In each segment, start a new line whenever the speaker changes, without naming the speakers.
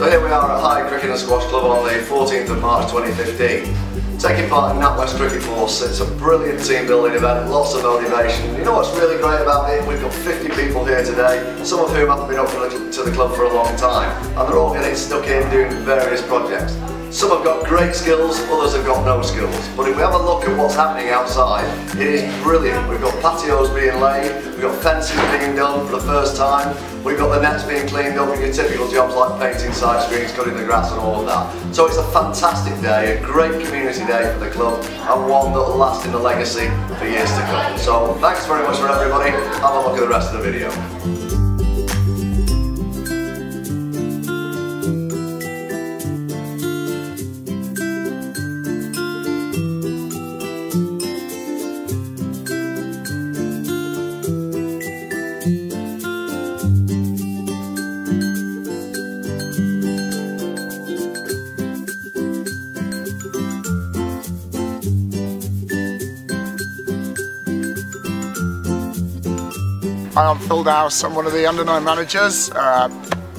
Cricket and Squash Club on the 14th of March 2015. Taking part in NatWest Cricket Force, it's a brilliant team building event, lots of motivation. You know what's really great about it? We've got 50 people here today, some of whom haven't been up to the club for a long time, and they're all getting stuck in doing various projects. Some have got great skills, others have got no skills. But if we have a look at what's happening outside, it is brilliant. We've got patios being laid, we've got fences being done for the first time, we've got the nets being cleaned up and your typical jobs like painting side screens, cutting the grass and all of that. So it's a fantastic day, a great community day for the club and one that will last in the legacy for years to come. So thanks very much for everybody. Have a look at the rest of the video.
Hi, I'm Phil Dowse. I'm one of the under 9 managers, uh,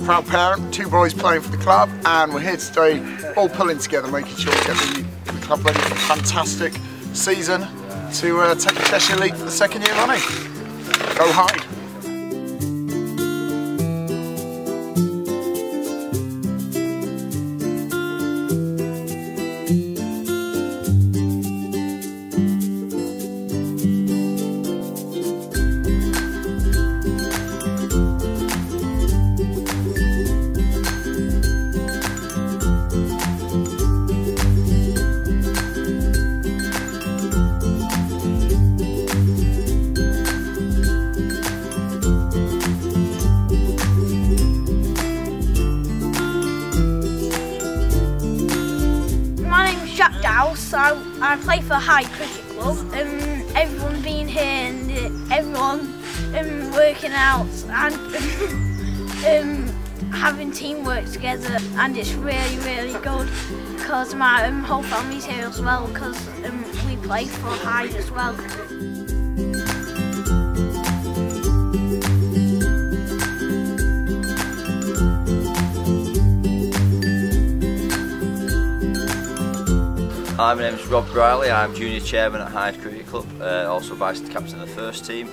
proud parent, two boys playing for the club, and we're here today all pulling together, making sure we get the, the club ready for a fantastic season to uh, take the Cheshire League for the second year running. Go Hyde!
So I play for Hyde Cricket Club. Um, everyone being here and uh, everyone um, working out and um, having teamwork together and it's really really good because my um, whole family's here as well because um, we play for Hyde as well.
Hi, my name is Rob Briley. I'm junior chairman at Hyde Cricket Club, uh, also vice captain of the first team.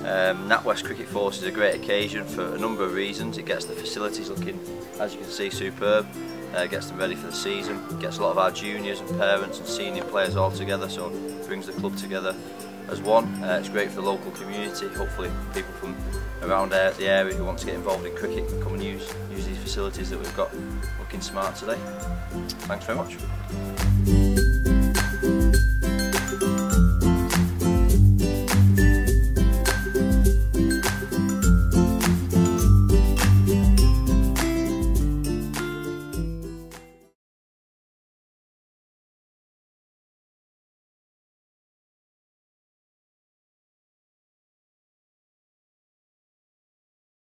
Um, NatWest Cricket Force is a great occasion for a number of reasons. It gets the facilities looking, as you can see, superb. Uh, gets them ready for the season. Gets a lot of our juniors and parents and senior players all together, so brings the club together as one. Uh, it's great for the local community. Hopefully, people from around the area who want to get involved in cricket can come and use use these facilities that we've got looking smart today. Thanks very much.